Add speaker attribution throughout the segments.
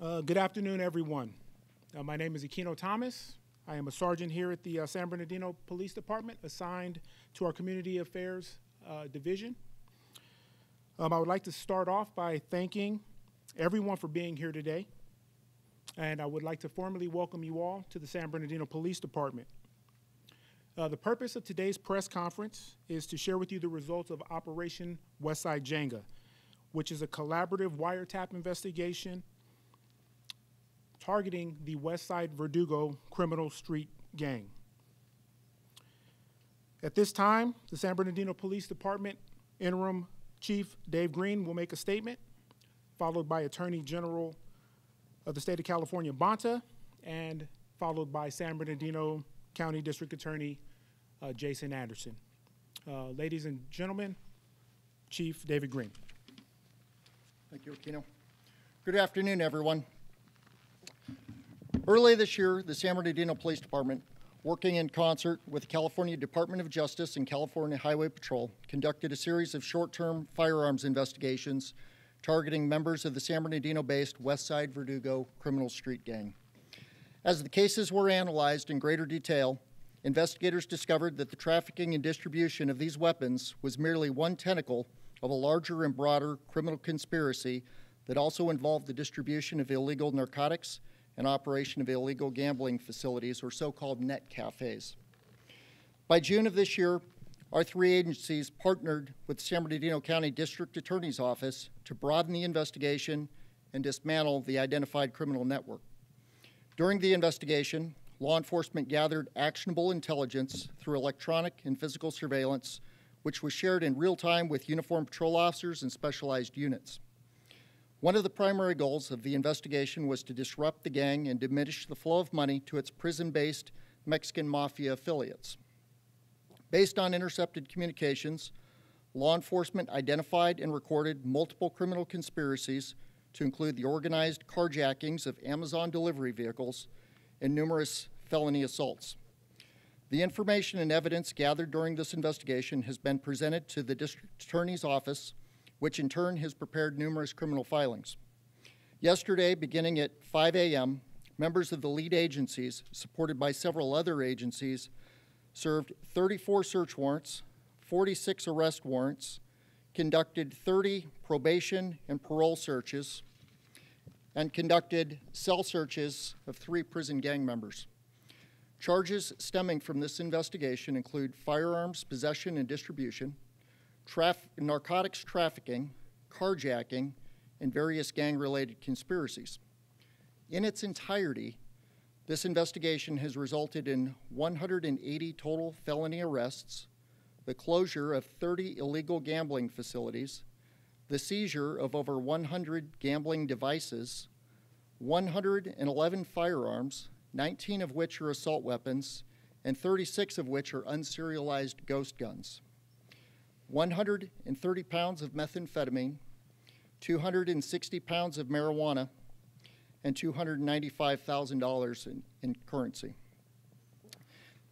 Speaker 1: Uh, good afternoon, everyone. Uh, my name is Aquino Thomas. I am a sergeant here at the uh, San Bernardino Police Department, assigned to our Community Affairs uh, Division. Um, I would like to start off by thanking everyone for being here today, and I would like to formally welcome you all to the San Bernardino Police Department. Uh, the purpose of today's press conference is to share with you the results of Operation Westside Jenga, which is a collaborative wiretap investigation targeting the Westside Verdugo criminal street gang. At this time, the San Bernardino Police Department Interim Chief Dave Green will make a statement, followed by Attorney General of the State of California, Bonta, and followed by San Bernardino County District Attorney uh, Jason Anderson. Uh, ladies and gentlemen, Chief David Green.
Speaker 2: Thank you, Aquino. Good afternoon, everyone. Early this year, the San Bernardino Police Department, working in concert with the California Department of Justice and California Highway Patrol, conducted a series of short-term firearms investigations targeting members of the San Bernardino-based Westside Verdugo criminal street gang. As the cases were analyzed in greater detail, investigators discovered that the trafficking and distribution of these weapons was merely one tentacle of a larger and broader criminal conspiracy that also involved the distribution of illegal narcotics and operation of illegal gambling facilities, or so-called net cafes. By June of this year, our three agencies partnered with San Bernardino County District Attorney's Office to broaden the investigation and dismantle the identified criminal network. During the investigation, law enforcement gathered actionable intelligence through electronic and physical surveillance, which was shared in real time with uniformed patrol officers and specialized units. One of the primary goals of the investigation was to disrupt the gang and diminish the flow of money to its prison based Mexican mafia affiliates. Based on intercepted communications, law enforcement identified and recorded multiple criminal conspiracies to include the organized carjackings of Amazon delivery vehicles and numerous felony assaults. The information and evidence gathered during this investigation has been presented to the District Attorney's Office which in turn has prepared numerous criminal filings. Yesterday, beginning at 5 a.m., members of the lead agencies, supported by several other agencies, served 34 search warrants, 46 arrest warrants, conducted 30 probation and parole searches, and conducted cell searches of three prison gang members. Charges stemming from this investigation include firearms possession and distribution, traf- narcotics trafficking, carjacking, and various gang related conspiracies. In its entirety, this investigation has resulted in 180 total felony arrests, the closure of 30 illegal gambling facilities, the seizure of over 100 gambling devices, 111 firearms, 19 of which are assault weapons, and 36 of which are unserialized ghost guns. 130 pounds of methamphetamine, 260 pounds of marijuana, and $295,000 in, in currency.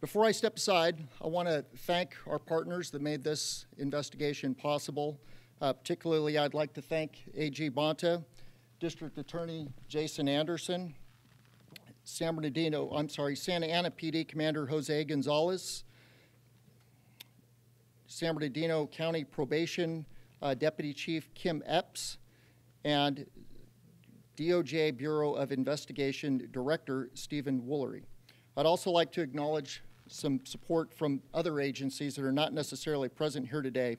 Speaker 2: Before I step aside, I want to thank our partners that made this investigation possible. Uh, particularly, I'd like to thank AG Bonta, District Attorney Jason Anderson, San Bernardino, I'm sorry, Santa Ana PD Commander Jose Gonzalez, San Bernardino County Probation uh, Deputy Chief Kim Epps, and DOJ Bureau of Investigation Director Stephen Woolery. I'd also like to acknowledge some support from other agencies that are not necessarily present here today,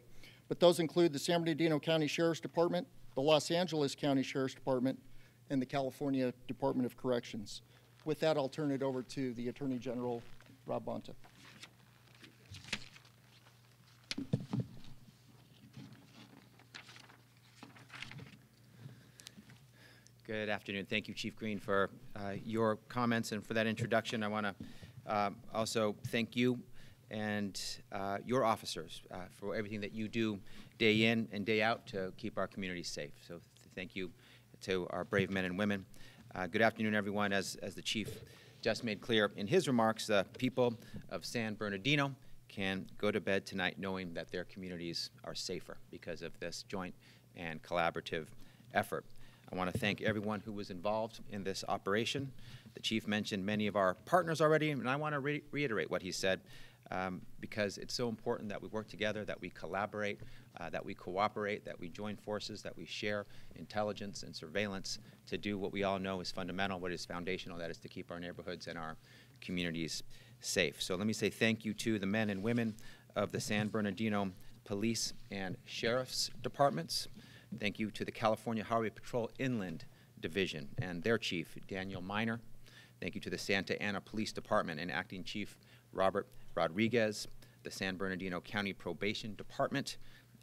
Speaker 2: but those include the San Bernardino County Sheriff's Department, the Los Angeles County Sheriff's Department, and the California Department of Corrections. With that, I'll turn it over to the Attorney General, Rob Bonta.
Speaker 3: Good afternoon. Thank you, Chief Green, for uh, your comments and for that introduction. I want to uh, also thank you and uh, your officers uh, for everything that you do day in and day out to keep our communities safe. So th thank you to our brave men and women. Uh, good afternoon, everyone. As, as the Chief just made clear in his remarks, the people of San Bernardino can go to bed tonight knowing that their communities are safer because of this joint and collaborative effort. I want to thank everyone who was involved in this operation. The chief mentioned many of our partners already, and I want to re reiterate what he said um, because it's so important that we work together, that we collaborate, uh, that we cooperate, that we join forces, that we share intelligence and surveillance to do what we all know is fundamental, what is foundational, that is to keep our neighborhoods and our communities safe. So let me say thank you to the men and women of the San Bernardino Police and Sheriff's Departments. Thank you to the California Highway Patrol Inland Division and their chief, Daniel Miner. Thank you to the Santa Ana Police Department and Acting Chief Robert Rodriguez, the San Bernardino County Probation Department,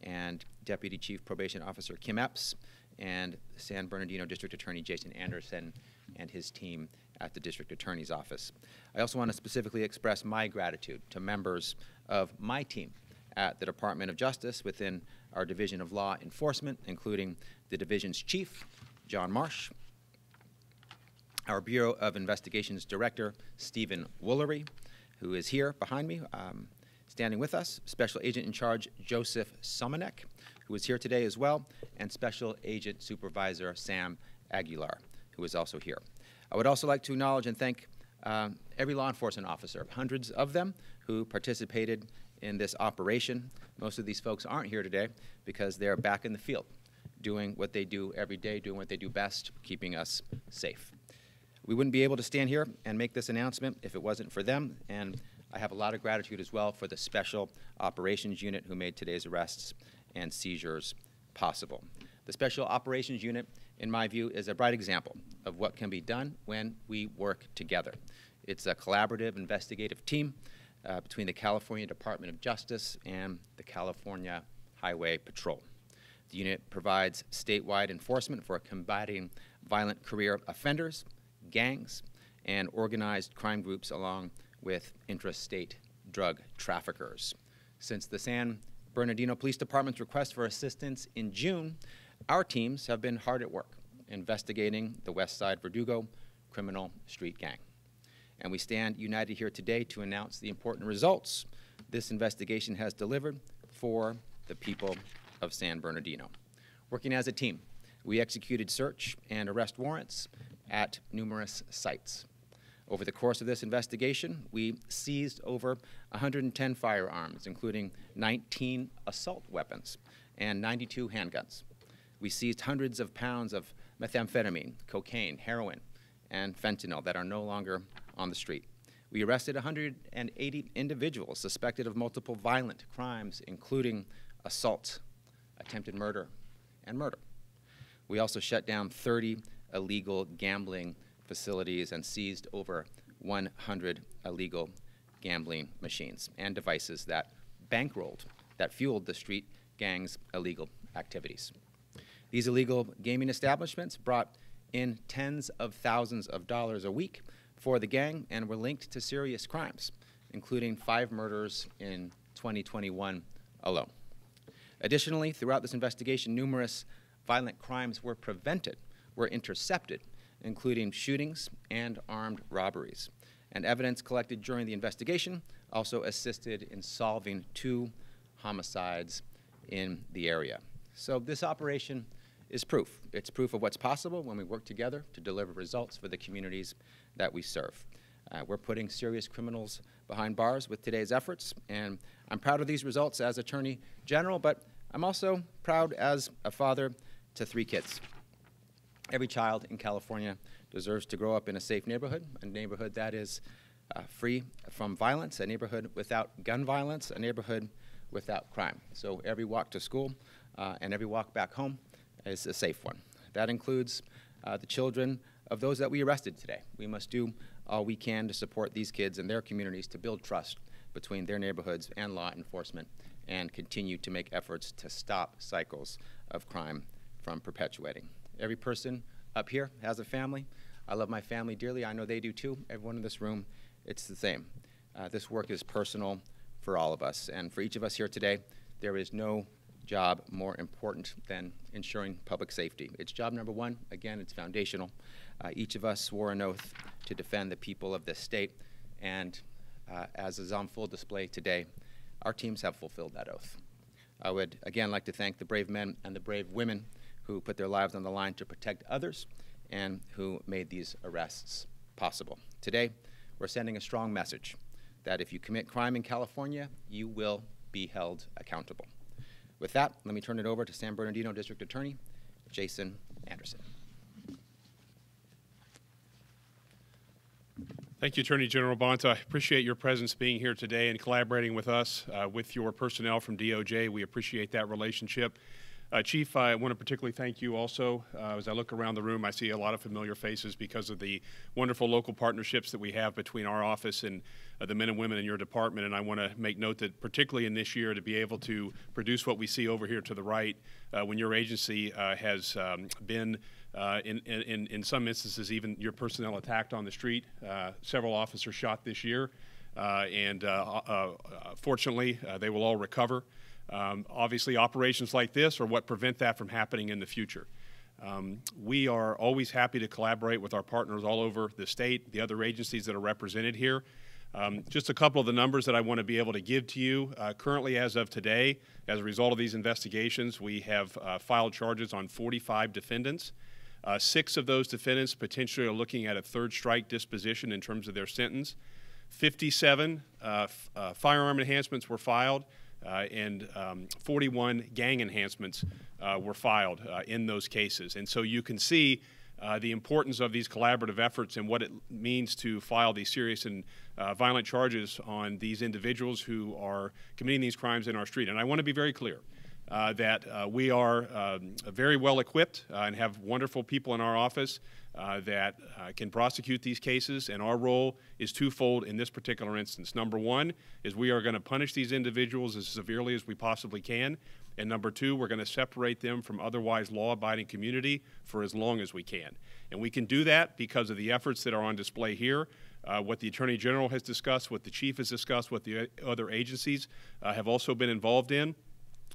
Speaker 3: and Deputy Chief Probation Officer Kim Epps, and San Bernardino District Attorney Jason Anderson and his team at the District Attorney's Office. I also want to specifically express my gratitude to members of my team at the Department of Justice within our Division of Law Enforcement, including the division's chief, John Marsh, our Bureau of Investigations Director, Stephen Woolery, who is here behind me, um, standing with us, Special Agent in Charge Joseph Somanek, who is here today as well, and Special Agent Supervisor Sam Aguilar, who is also here. I would also like to acknowledge and thank uh, every law enforcement officer, hundreds of them, who participated in this operation. Most of these folks aren't here today because they're back in the field doing what they do every day, doing what they do best, keeping us safe. We wouldn't be able to stand here and make this announcement if it wasn't for them, and I have a lot of gratitude as well for the Special Operations Unit who made today's arrests and seizures possible. The Special Operations Unit, in my view, is a bright example of what can be done when we work together. It's a collaborative investigative team uh, between the California Department of Justice and the California Highway Patrol. The unit provides statewide enforcement for combating violent career offenders, gangs, and organized crime groups along with intrastate drug traffickers. Since the San Bernardino Police Department's request for assistance in June, our teams have been hard at work investigating the West Side Verdugo criminal street gang and we stand united here today to announce the important results this investigation has delivered for the people of San Bernardino. Working as a team, we executed search and arrest warrants at numerous sites. Over the course of this investigation, we seized over 110 firearms, including 19 assault weapons and 92 handguns. We seized hundreds of pounds of methamphetamine, cocaine, heroin, and fentanyl that are no longer on the street. We arrested 180 individuals suspected of multiple violent crimes, including assault, attempted murder, and murder. We also shut down 30 illegal gambling facilities and seized over 100 illegal gambling machines and devices that bankrolled, that fueled the street gangs' illegal activities. These illegal gaming establishments brought in tens of thousands of dollars a week for the gang and were linked to serious crimes, including five murders in 2021 alone. Additionally, throughout this investigation, numerous violent crimes were prevented, were intercepted, including shootings and armed robberies. And evidence collected during the investigation also assisted in solving two homicides in the area. So this operation is proof. It's proof of what's possible when we work together to deliver results for the communities that we serve. Uh, we're putting serious criminals behind bars with today's efforts, and I'm proud of these results as Attorney General, but I'm also proud as a father to three kids. Every child in California deserves to grow up in a safe neighborhood, a neighborhood that is uh, free from violence, a neighborhood without gun violence, a neighborhood without crime. So every walk to school uh, and every walk back home is a safe one. That includes uh, the children of those that we arrested today. We must do all we can to support these kids and their communities to build trust between their neighborhoods and law enforcement and continue to make efforts to stop cycles of crime from perpetuating. Every person up here has a family. I love my family dearly. I know they do too. Everyone in this room, it's the same. Uh, this work is personal for all of us. And for each of us here today, there is no job more important than ensuring public safety. It's job number one. Again, it's foundational. Uh, each of us swore an oath to defend the people of this state, and uh, as is on full display today, our teams have fulfilled that oath. I would again like to thank the brave men and the brave women who put their lives on the line to protect others and who made these arrests possible. Today, we're sending a strong message that if you commit crime in California, you will be held accountable. With that, let me turn it over to San Bernardino District Attorney Jason Anderson.
Speaker 4: Thank you, Attorney General Bonta. I appreciate your presence being here today and collaborating with us, uh, with your personnel from DOJ. We appreciate that relationship. Uh, Chief, I want to particularly thank you also. Uh, as I look around the room, I see a lot of familiar faces because of the wonderful local partnerships that we have between our office and uh, the men and women in your department. And I want to make note that, particularly in this year, to be able to produce what we see over here to the right, uh, when your agency uh, has um, been uh, in, in, in some instances, even your personnel attacked on the street. Uh, several officers shot this year, uh, and uh, fortunately, they will all recover. Um, obviously, operations like this are what prevent that from happening in the future. Um, we are always happy to collaborate with our partners all over the state, the other agencies that are represented here. Um, just a couple of the numbers that I want to be able to give to you. Uh, currently, as of today, as a result of these investigations, we have uh, filed charges on 45 defendants. Uh, six of those defendants potentially are looking at a third strike disposition in terms of their sentence. 57 uh, uh, firearm enhancements were filed, and um, 41 gang enhancements uh, were filed uh, in those cases. And so you can see uh, the importance of these collaborative efforts and what it means to file these serious and uh, violent charges on these individuals who are committing these crimes in our street. And I want to be very clear. Uh, that uh, we are um, very well equipped uh, and have wonderful people in our office uh, that uh, can prosecute these cases, and our role is twofold in this particular instance. Number one is we are going to punish these individuals as severely as we possibly can, and number two, we're going to separate them from otherwise law-abiding community for as long as we can. And we can do that because of the efforts that are on display here. Uh, what the Attorney General has discussed, what the Chief has discussed, what the other agencies uh, have also been involved in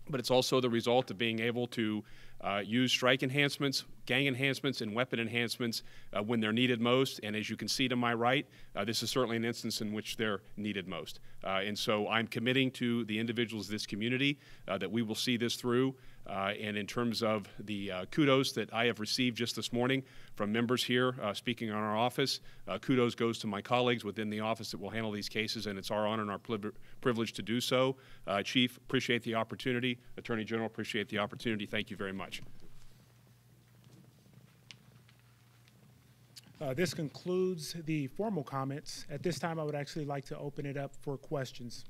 Speaker 4: but it's also the result of being able to uh, use strike enhancements, gang enhancements, and weapon enhancements uh, when they're needed most. And as you can see to my right, uh, this is certainly an instance in which they're needed most. Uh, and so I'm committing to the individuals of this community uh, that we will see this through. Uh, and in terms of the uh, kudos that I have received just this morning from members here uh, speaking on our office, uh, kudos goes to my colleagues within the office that will handle these cases, and it's our honor and our priv- privilege to do so. Uh, Chief, appreciate the opportunity. Attorney General, appreciate the opportunity. Thank you very much.
Speaker 1: Uh, This concludes the formal comments. At this time, I would actually like to open it up for questions.